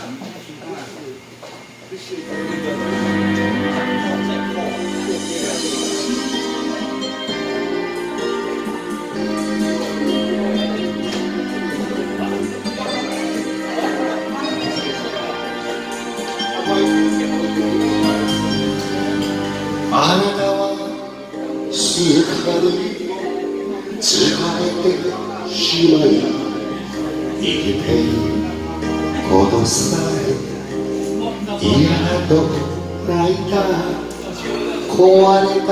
あなたはすかり疲れてしまい生きている。ことさえ嫌だと泣いた壊れた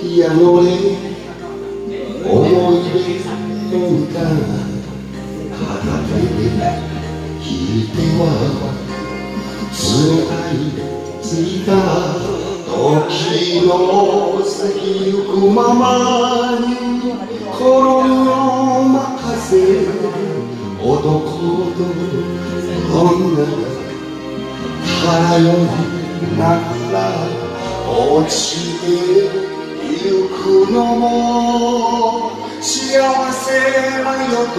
ピアノで思い出の歌片手で弾いては冷たいギター時の過ぎゆくままに好みを任せ男腹よながら落ちてゆくのも幸せなよと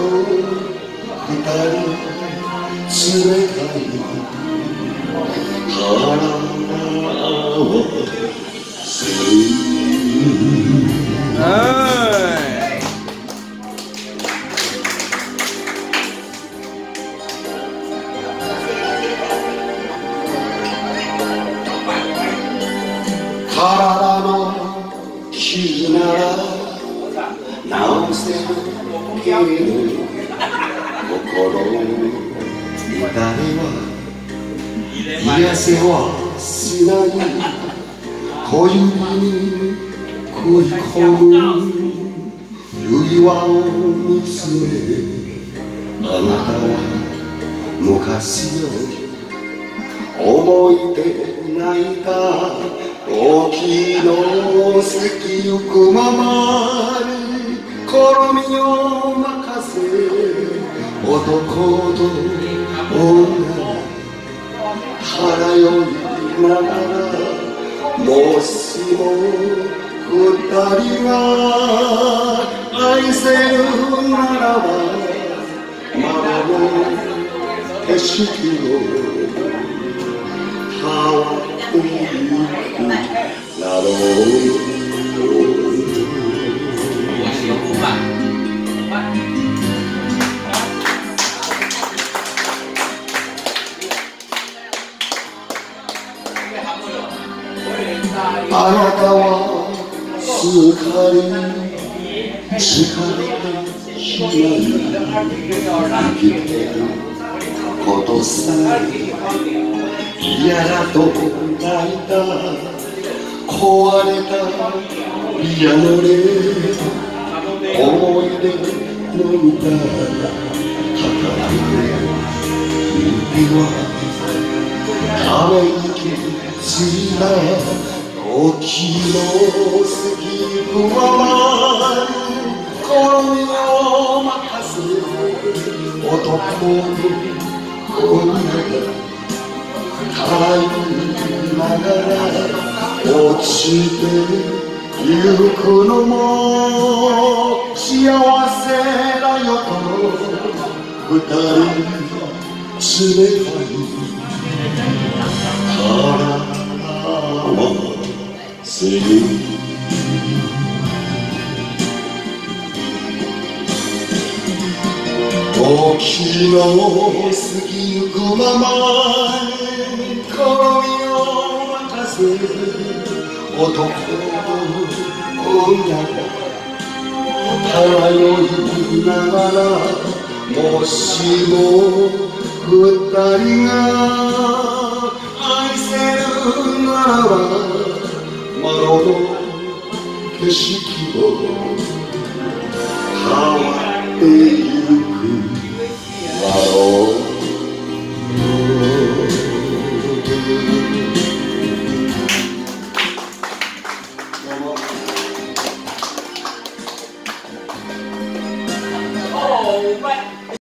二人冷たい体の傷なら治せるけれど心の痛みは癒せはしない小指に食い込む指輪を見つめあなたは昔の思い出泣いた時の過ぎゆくままに好みを任せ男と女腹よりながらもしも二人が愛せるならばまの景色をあなたはすっかり疲れてしまい。生きてることさえ嫌だと泣い。た壊れたピアノで思い出の歌叩いて指はため息ついた時の過ぎゆくままに好みを任せ男と女が払いながら落ちてゆくのも幸せだよと二人冷たい腹はする時の過ぎゆくままに好みを任せ男と女が腹よいながらもしも二人が